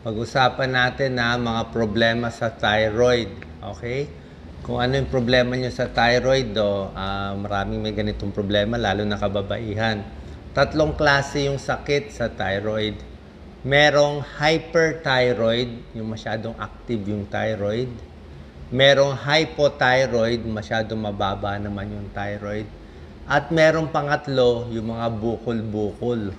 Pag-usapan natin na mga problema sa thyroid. Okay? Kung ano yung problema nyo sa thyroid, do, uh, maraming may ganitong problema, lalo na kababaihan. Tatlong klase yung sakit sa thyroid. Merong hyperthyroid, yung masyadong active yung thyroid. Merong hypothyroid, masyadong mababa naman yung thyroid. At merong pangatlo, yung mga bukol-bukol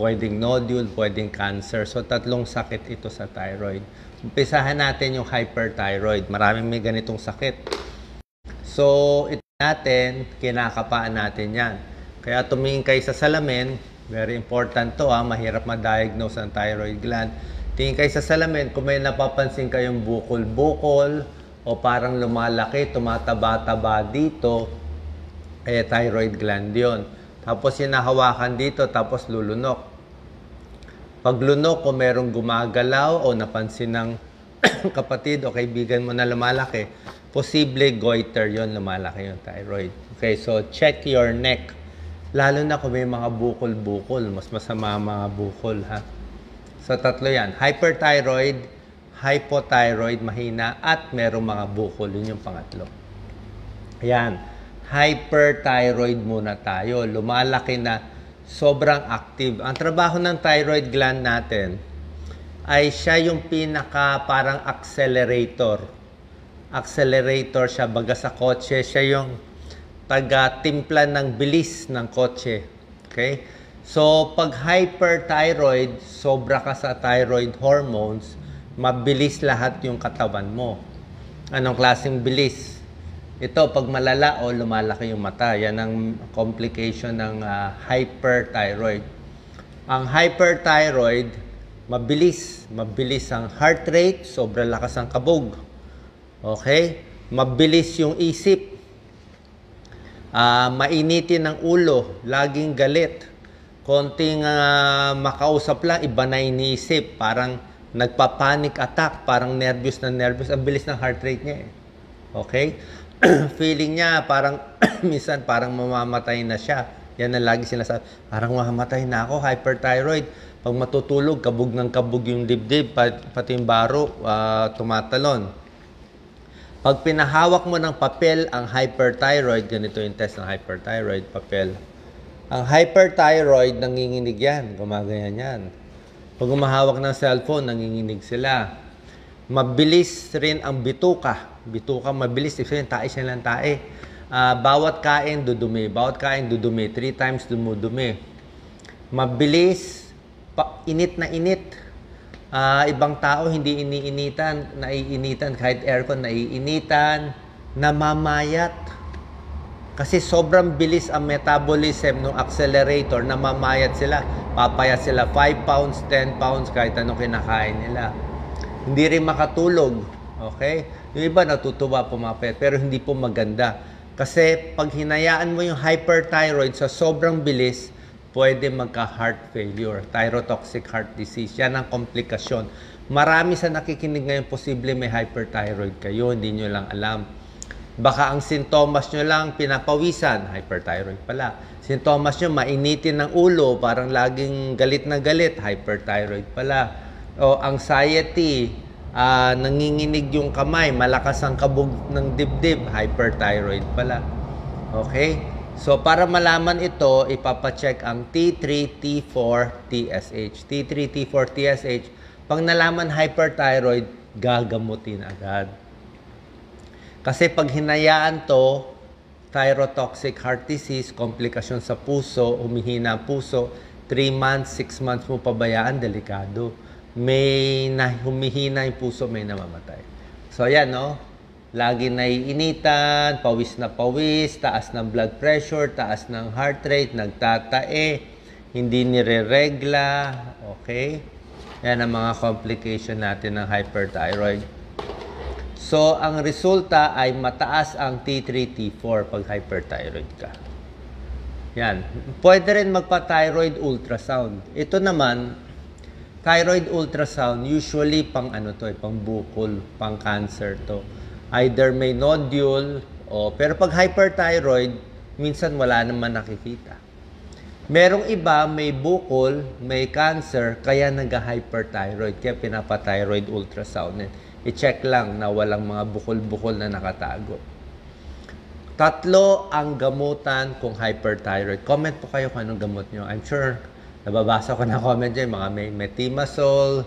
pwedeng nodule, pwedeng cancer. So, tatlong sakit ito sa thyroid. Umpisahan natin yung hyperthyroid. Maraming may ganitong sakit. So, ito natin, kinakapaan natin yan. Kaya tumingin kayo sa salamin, very important to ha, mahirap ma-diagnose ang thyroid gland. Tingin kayo sa salamin, kung may napapansin kayong bukol-bukol o parang lumalaki, tumataba-taba dito, eh thyroid gland yon tapos hinahawakan dito, tapos lulunok. Pag lunok, kung merong gumagalaw o napansin ng kapatid o kaibigan mo na lumalaki, posible goiter yon lumalaki yung thyroid. Okay, so check your neck. Lalo na kung may mga bukol-bukol, mas masama mga bukol ha. So tatlo yan, hyperthyroid, hypothyroid, mahina, at merong mga bukol. Yun yung pangatlo. Ayan hyperthyroid muna tayo. Lumalaki na sobrang active. Ang trabaho ng thyroid gland natin ay siya yung pinaka parang accelerator. Accelerator siya baga sa kotse. Siya yung taga-timpla ng bilis ng kotse. Okay? So, pag hyperthyroid, sobra ka sa thyroid hormones, mabilis lahat yung katawan mo. Anong klaseng bilis? Ito, pag malala o lumalaki yung mata, yan ang complication ng uh, hyperthyroid. Ang hyperthyroid, mabilis. Mabilis ang heart rate, sobrang lakas ang kabog. Okay? Mabilis yung isip. Uh, mainitin ang ulo, laging galit. Konting uh, makausap lang, iba na iniisip. Parang nagpa-panic attack, parang nervous na nervous. Ang bilis ng heart rate niya eh. Okay? feeling niya parang minsan parang mamamatay na siya. Yan ang lagi sinasabi. Parang mamamatay na ako, hyperthyroid. Pag matutulog, kabog ng kabog yung dibdib, pati yung baro, uh, tumatalon. Pag pinahawak mo ng papel ang hyperthyroid, ganito yung test ng hyperthyroid, papel. Ang hyperthyroid, nanginginig yan. Gumaganyan yan. Pag umahawak ng cellphone, nanginginig sila. Mabilis rin ang bituka bituka mabilis. Ibig tae siya lang tae. Uh, bawat kain dudumi. Bawat kain dudumi. Three times dumudumi. Mabilis. Pa, init na init. Uh, ibang tao hindi iniinitan, naiinitan kahit aircon naiinitan, namamayat. Kasi sobrang bilis ang metabolism ng accelerator, namamayat sila. Papayat sila 5 pounds, 10 pounds kahit anong kinakain nila. Hindi rin makatulog. Okay? Yung iba natutuwa pumapayat pero hindi po maganda. Kasi pag hinayaan mo yung hyperthyroid sa sobrang bilis, pwede magka-heart failure, thyrotoxic heart disease. Yan ang komplikasyon. Marami sa nakikinig ngayon posible may hyperthyroid kayo, hindi nyo lang alam. Baka ang sintomas nyo lang pinapawisan, hyperthyroid pala. Sintomas nyo mainitin ng ulo, parang laging galit na galit, hyperthyroid pala. O anxiety, uh, nanginginig yung kamay, malakas ang kabog ng dibdib, hyperthyroid pala. Okay? So, para malaman ito, ipapacheck ang T3, T4, TSH. T3, T4, TSH. Pag nalaman hyperthyroid, gagamutin agad. Kasi pag hinayaan to, thyrotoxic heart disease, komplikasyon sa puso, humihina ang puso, 3 months, 6 months mo pabayaan, delikado may na humihina yung puso, may namamatay. So, ayan, no? Lagi naiinitan, pawis na pawis, taas ng blood pressure, taas ng heart rate, nagtatae, hindi nire-regla, okay? Yan ang mga complication natin ng hyperthyroid. So, ang resulta ay mataas ang T3, T4 pag hyperthyroid ka. Yan. Pwede rin magpa-thyroid ultrasound. Ito naman, Thyroid ultrasound, usually pang ano to, eh, pang bukol, pang cancer to. Either may nodule, o, pero pag hyperthyroid, minsan wala naman nakikita. Merong iba, may bukol, may cancer, kaya nag-hyperthyroid, kaya pinapa-thyroid ultrasound. I-check lang na walang mga bukol-bukol na nakatago. Tatlo ang gamutan kung hyperthyroid. Comment po kayo kung anong gamot nyo. I'm sure nababasa ko na comment dyan, mga may metimazole,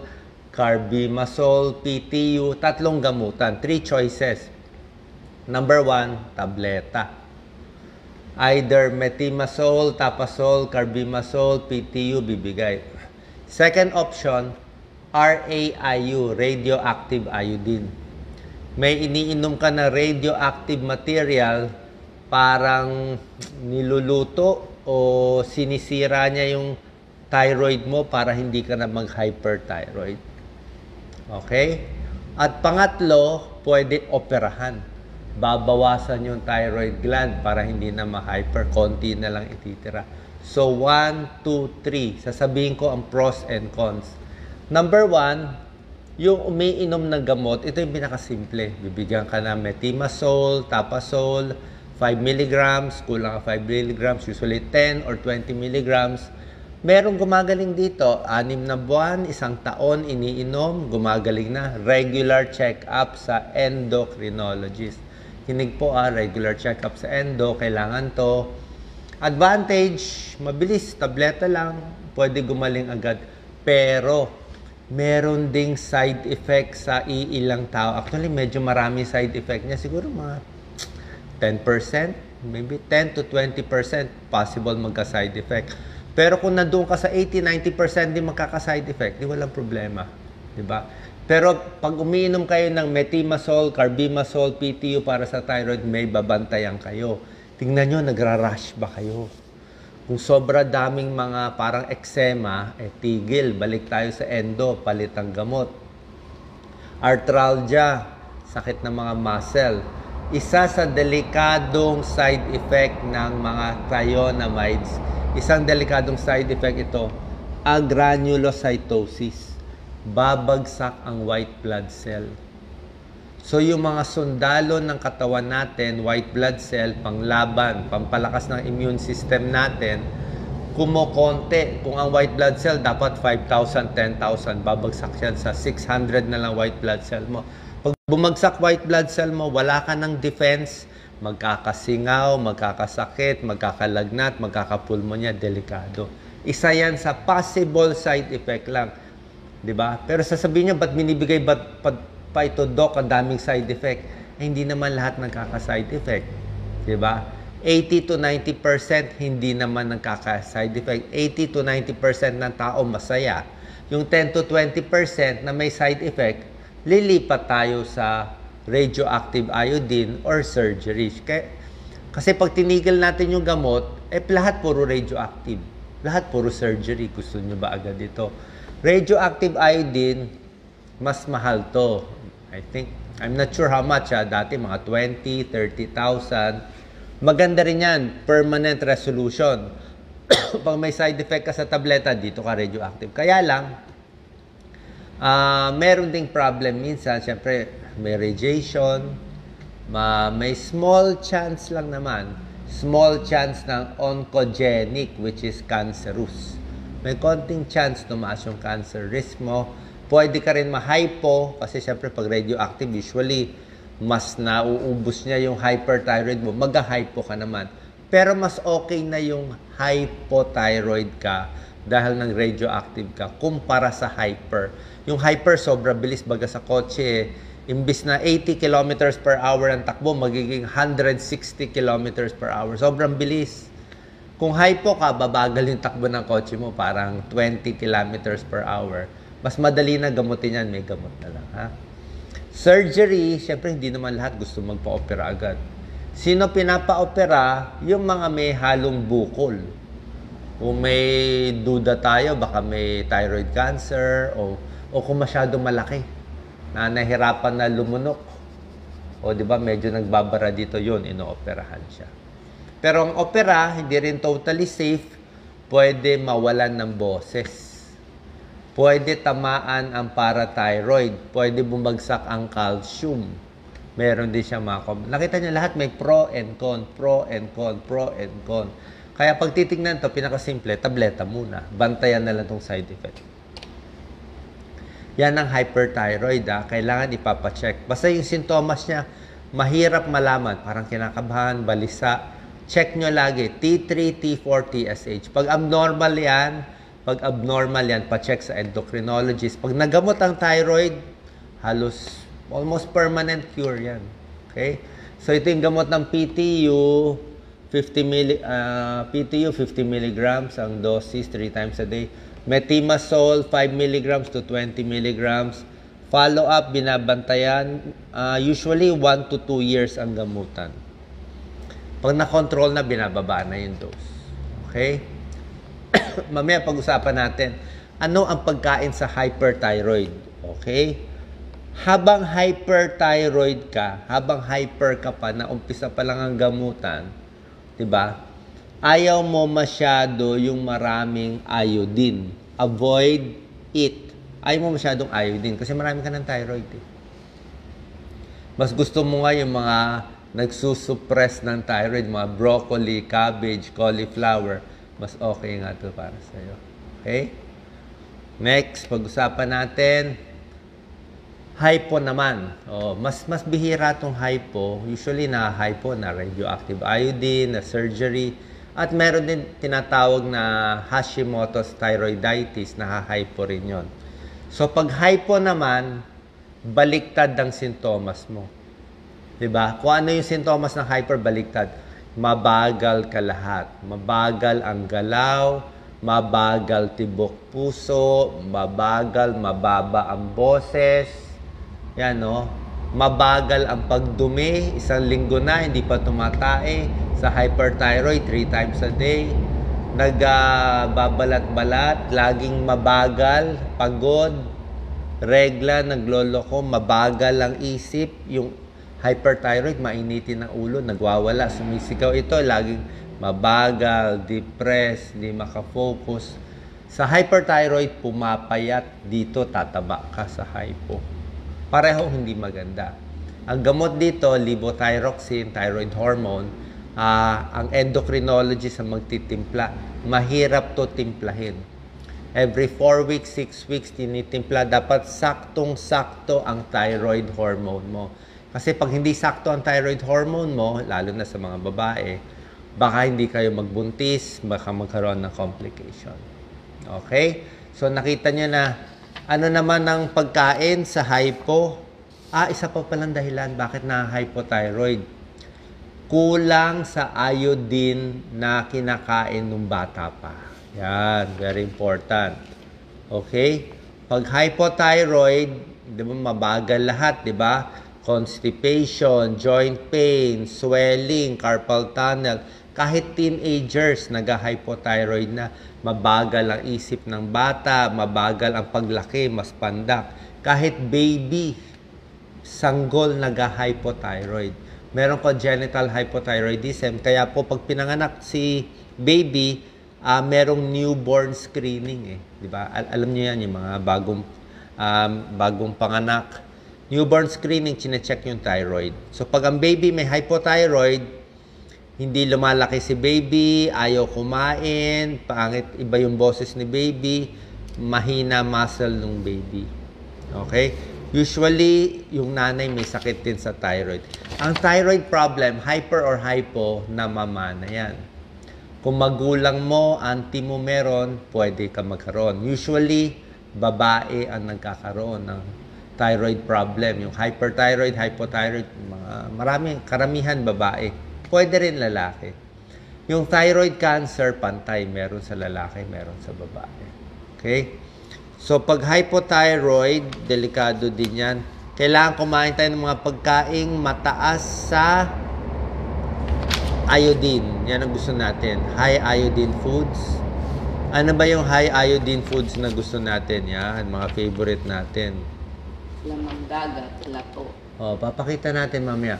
carbimazole, PTU, tatlong gamutan, three choices. Number one, tableta either metimazole, tapazole, carbimazole, PTU bibigay. Second option, RAIU, radioactive iodine. May iniinom ka na radioactive material, parang niluluto o sinisira niya yung thyroid mo para hindi ka na mag-hyperthyroid. Okay? At pangatlo, pwede operahan babawasan yung thyroid gland para hindi na ma-hyper, konti na lang ititira. So, 1, 2, 3. Sasabihin ko ang pros and cons. Number 1, yung umiinom ng gamot, ito yung pinakasimple. Bibigyan ka ng metimazole, tapazole, 5 mg, kulang ka 5 mg, usually 10 or 20 mg. Merong gumagaling dito, anim na buwan, isang taon, iniinom, gumagaling na. Regular check-up sa endocrinologist. Kinig po ah, regular check-up sa endo, kailangan to. Advantage, mabilis, tableta lang, pwede gumaling agad. Pero, meron ding side effect sa iilang tao. Actually, medyo marami side effect niya. Siguro mga 10%, maybe 10 to 20% possible magka-side effect. Pero kung nandoon ka sa 80-90% di magkaka-side effect, di walang problema. Di ba? Pero pag umiinom kayo ng metimazole, carbimazole, PTU para sa thyroid, may babantayan kayo. Tingnan nyo, nagra-rush ba kayo? Kung sobra daming mga parang eczema, eh tigil, balik tayo sa endo, palit ang gamot. Arthralgia, sakit ng mga muscle. Isa sa delikadong side effect ng mga thionamides, isang delikadong side effect ito, agranulocytosis babagsak ang white blood cell. So yung mga sundalo ng katawan natin, white blood cell, panglaban, pampalakas ng immune system natin, kumokonte. Kung ang white blood cell dapat 5,000, 10,000, babagsak yan sa 600 na lang white blood cell mo. Pag bumagsak white blood cell mo, wala ka ng defense, magkakasingaw, magkakasakit, magkakalagnat, magkakapulmonya, delikado. Isa yan sa possible side effect lang 'di ba? Pero sasabihin niya, ba't binibigay ba't pa, pa ito doc ang daming side effect? Eh, hindi naman lahat nagkaka-side effect. 'Di ba? 80 to 90% hindi naman nagkaka-side effect. 80 to 90% ng tao masaya. Yung 10 to 20% na may side effect, lilipat tayo sa radioactive iodine or surgery. Kasi pag tinigil natin yung gamot, eh lahat puro radioactive. Lahat puro surgery. Gusto nyo ba agad ito? Radioactive iodine, mas mahal to. I think, I'm not sure how much ha. Ah. Dati mga 20, 30,000. Maganda rin yan, permanent resolution. Pag may side effect ka sa tableta, dito ka radioactive. Kaya lang, uh, meron ding problem minsan. Siyempre, may radiation, ma may small chance lang naman, small chance ng oncogenic, which is cancerous may konting chance tumaas yung cancer risk mo. Pwede ka rin ma-hypo kasi syempre pag radioactive usually mas nauubos niya yung hyperthyroid mo, mag-hypo ka naman. Pero mas okay na yung hypothyroid ka dahil ng radioactive ka kumpara sa hyper. Yung hyper sobra bilis baga sa kotse eh. Imbis na 80 kilometers per hour ang takbo, magiging 160 kilometers per hour. Sobrang bilis. Kung hypo ka, babagal yung takbo ng kotse mo, parang 20 kilometers per hour. Mas madali na gamutin yan, may gamot na lang. Ha? Surgery, syempre hindi naman lahat gusto magpa-opera agad. Sino pinapa-opera? Yung mga may halong bukol. Kung may duda tayo, baka may thyroid cancer o, o kung masyado malaki na nahirapan na lumunok. O di ba medyo nagbabara dito yun, inooperahan siya. Pero ang opera, hindi rin totally safe. Pwede mawalan ng boses. Pwede tamaan ang parathyroid. Pwede bumagsak ang calcium. Meron din siya mga Nakita niyo lahat may pro and con, pro and con, pro and con. Kaya pag titignan to, pinakasimple, tableta muna. Bantayan na lang tong side effect. Yan ang hyperthyroid, ah. kailangan ipapacheck. Basta yung sintomas niya, mahirap malaman. Parang kinakabahan, balisa. Check nyo lagi, T3, T4, TSH. Pag abnormal yan, pag abnormal yan, pa-check sa endocrinologist. Pag nagamot ang thyroid, halos almost permanent cure yan. Okay? So ito yung gamot ng PTU, 50 milli, uh, PTU 50 milligrams ang dosis 3 times a day. Metimazole 5 milligrams to 20 milligrams. Follow up binabantayan uh, usually 1 to 2 years ang gamutan. Pag na-control na binababa na yung dose. Okay? Mamaya pag-usapan natin ano ang pagkain sa hyperthyroid. Okay? Habang hyperthyroid ka, habang hyper ka pa na umpisa pa lang ang gamutan, 'di ba? Ayaw mo masyado yung maraming iodine. Avoid it. Ayaw mo masyadong iodine kasi marami ka ng thyroid eh. Mas gusto mo nga yung mga nagsusuppress ng thyroid, mga broccoli, cabbage, cauliflower, mas okay nga to para sa iyo. Okay? Next, pag-usapan natin hypo naman. Oh, mas mas bihira tong hypo. Usually na hypo na radioactive iodine, na surgery, at meron din tinatawag na Hashimoto's thyroiditis, na hypo rin 'yon. So pag hypo naman, baliktad ang sintomas mo. 'Di ba? Kung ano yung sintomas ng hyper baliktad, mabagal ka lahat. Mabagal ang galaw, mabagal tibok puso, mabagal, mababa ang boses, yan, no? Mabagal ang pagdumi, isang linggo na, hindi pa tumatae. Sa hyperthyroid, three times a day. Nagbabalat-balat, laging mabagal, pagod, regla, nagloloko, mabagal ang isip. Yung hyperthyroid, mainitin ang ulo, nagwawala, sumisigaw ito, laging mabagal, depressed, hindi makafocus. Sa hyperthyroid, pumapayat dito, tataba ka sa hypo parehong hindi maganda. Ang gamot dito, levothyroxine, thyroid hormone, uh, ang endocrinologist ang magtitimpla. Mahirap to timplahin. Every 4 weeks, 6 weeks, tinitimpla. Dapat saktong-sakto ang thyroid hormone mo. Kasi pag hindi sakto ang thyroid hormone mo, lalo na sa mga babae, baka hindi kayo magbuntis, baka magkaroon ng complication. Okay? So nakita niyo na ano naman ang pagkain sa hypo? Ah, isa pa palang dahilan bakit na hypothyroid. Kulang sa iodine na kinakain ng bata pa. Yan, very important. Okay? Pag hypothyroid, di ba mabagal lahat, di ba? Constipation, joint pain, swelling, carpal tunnel. Kahit teenagers, nag-hypothyroid na mabagal ang isip ng bata, mabagal ang paglaki, mas pandak. Kahit baby, sanggol nag-hypothyroid. Meron congenital hypothyroidism. Kaya po pag pinanganak si baby, uh, merong newborn screening eh, 'di ba? Al- alam niyo 'yan yung mga bagong um, bagong panganak. Newborn screening, chine-check yung thyroid. So pag ang baby may hypothyroid, hindi lumalaki si baby, ayaw kumain, pangit iba yung boses ni baby, mahina muscle ng baby. Okay? Usually, yung nanay may sakit din sa thyroid. Ang thyroid problem, hyper or hypo, namamana yan. Kung magulang mo, auntie mo meron, pwede ka magkaroon. Usually, babae ang nagkakaroon ng thyroid problem. Yung hyperthyroid, hypothyroid, mga, marami, karamihan babae. Pwede rin lalaki. Yung thyroid cancer, pantay. Meron sa lalaki, meron sa babae. Okay? So, pag hypothyroid, delikado din yan. Kailangan kumain tayo ng mga pagkaing mataas sa iodine. Yan ang gusto natin. High iodine foods. Ano ba yung high iodine foods na gusto natin? Yan, mga favorite natin. Lamang dagat, lato. Oh, papakita natin mamaya.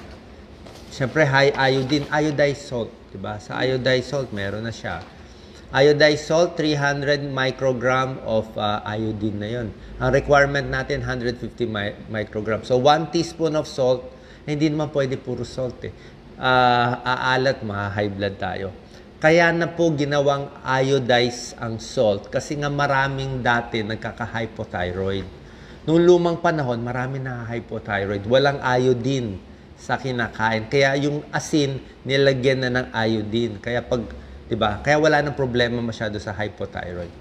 Siyempre, high iodine, iodized salt. Diba? Sa iodized salt, meron na siya. Iodized salt, 300 microgram of uh, iodine na yon. Ang requirement natin, 150 mi- microgram. So, 1 teaspoon of salt, hindi naman pwede puro salt eh. Uh, aalat, mga high blood tayo. Kaya na po ginawang iodize ang salt kasi nga maraming dati nagkaka-hypothyroid. Noong lumang panahon, marami na hypothyroid. Walang iodine sa kinakain. Kaya yung asin, nilagyan na ng iodine. Kaya pag, di ba? Kaya wala nang problema masyado sa hypothyroid.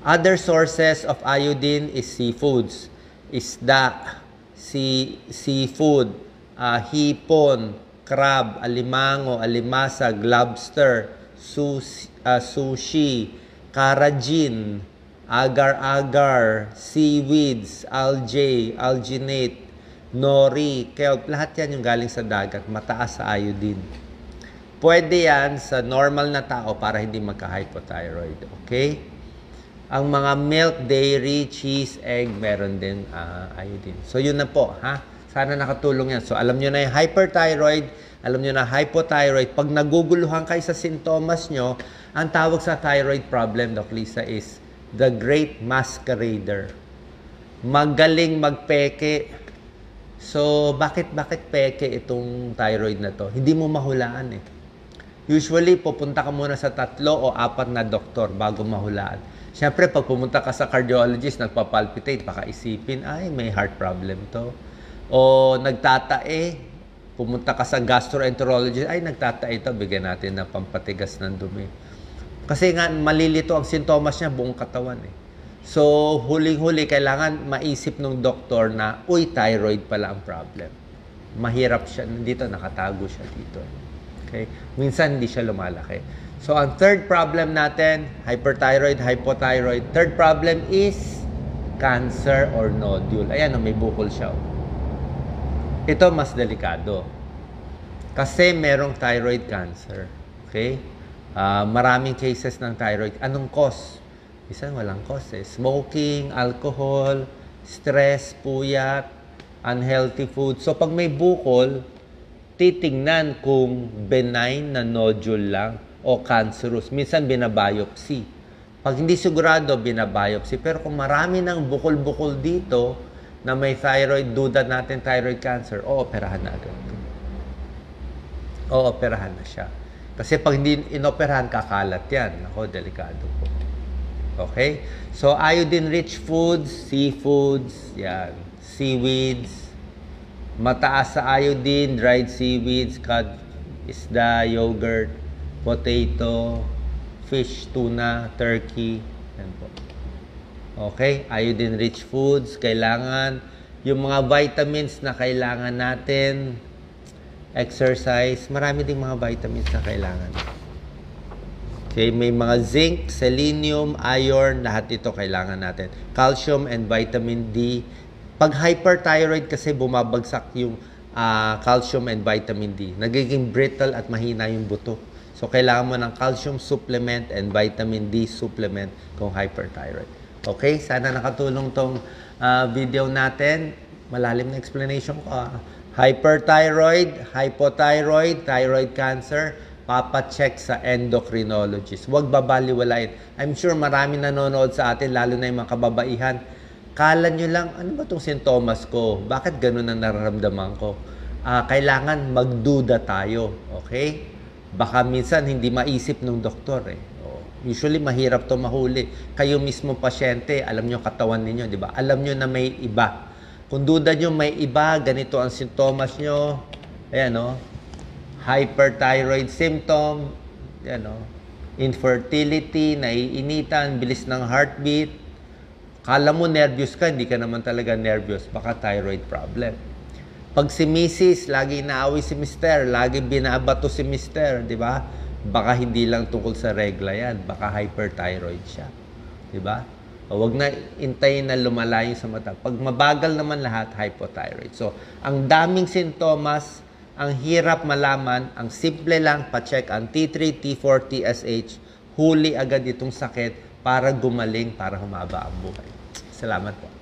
Other sources of iodine is seafoods. Isda, sea, seafood, ah, hipon, crab, alimango, alimasag, lobster, ah, sushi, carrageen, agar-agar, seaweeds, algae, alginate, nori, kelp, lahat yan yung galing sa dagat, mataas sa iodine. Pwede yan sa normal na tao para hindi magka-hypothyroid. Okay? Ang mga milk, dairy, cheese, egg, meron din ah, iodine. So, yun na po, ha? Sana nakatulong yan. So, alam nyo na yung hyperthyroid, alam nyo na hypothyroid. Pag naguguluhan kayo sa sintomas nyo, ang tawag sa thyroid problem, Doc Lisa, is the great masquerader. Magaling magpeke. So, bakit bakit peke itong thyroid na to? Hindi mo mahulaan eh. Usually, pupunta ka muna sa tatlo o apat na doktor bago mahulaan. Siyempre, pag pumunta ka sa cardiologist, nagpapalpitate, baka isipin, ay, may heart problem to. O nagtatae, pumunta ka sa gastroenterologist, ay, nagtatae to, bigyan natin ng pampatigas ng dumi. Kasi nga, malilito ang sintomas niya buong katawan eh. So, huling-huli, kailangan maisip ng doktor na, uy, thyroid pala ang problem. Mahirap siya, dito, nakatago siya dito. Okay? Minsan, hindi siya lumalaki. So, ang third problem natin, hyperthyroid, hypothyroid. Third problem is cancer or nodule. Ayan, oh, may bukol siya. oh. Ito, mas delikado. Kasi merong thyroid cancer. Okay? Ah, maraming cases ng thyroid. Anong cause? Isa walang cause eh. Smoking, alcohol, stress, puyat, unhealthy food. So pag may bukol, titingnan kung benign na nodule lang o cancerous. Minsan binabiopsy. Pag hindi sigurado, binabiopsy. Pero kung marami ng bukol-bukol dito na may thyroid, duda natin thyroid cancer, o operahan na agad. O operahan na siya. Kasi pag hindi inoperahan, kakalat yan. Ako, delikado po. Okay? So, iodine-rich foods, seafoods, yan, seaweeds, mataas sa iodine, dried seaweeds, cod, isda, yogurt, potato, fish, tuna, turkey, yan po. Okay? Iodine-rich foods, kailangan yung mga vitamins na kailangan natin, exercise, marami ding mga vitamins na kailangan. Okay, may mga zinc, selenium, iron, lahat ito kailangan natin. Calcium and vitamin D. Pag hyperthyroid kasi bumabagsak yung ah, calcium and vitamin D. Nagiging brittle at mahina yung buto. So, kailangan mo ng calcium supplement and vitamin D supplement kung hyperthyroid. Okay, sana nakatulong tong ah, video natin. Malalim na explanation ko. ah. Hyperthyroid, hypothyroid, thyroid cancer, papacheck sa endocrinologist. Huwag babaliwalain. I'm sure marami nanonood sa atin, lalo na yung mga kababaihan. Kala nyo lang, ano ba itong sintomas ko? Bakit ganun ang nararamdaman ko? Ah, kailangan magduda tayo. Okay? Baka minsan hindi maisip ng doktor eh. Oh, Usually mahirap to mahuli. Kayo mismo pasyente, alam nyo katawan ninyo, di ba? Alam nyo na may iba. Kung duda nyo may iba, ganito ang sintomas nyo. Ayan, no? Hyperthyroid symptom. Ayan, no? Infertility, naiinitan, bilis ng heartbeat. Kala mo nervous ka, hindi ka naman talaga nervous. Baka thyroid problem. Pag si Mrs. lagi inaaway si Mr., lagi binabato si Mr., di ba? Baka hindi lang tungkol sa regla yan, baka hyperthyroid siya. Di ba? O, Wag na intayin na lumalayo sa mata. Pag mabagal naman lahat, hypothyroid. So, ang daming sintomas, ang hirap malaman, ang simple lang, pa-check ang T3, T4, TSH, huli agad itong sakit para gumaling, para humaba ang buhay. Salamat po.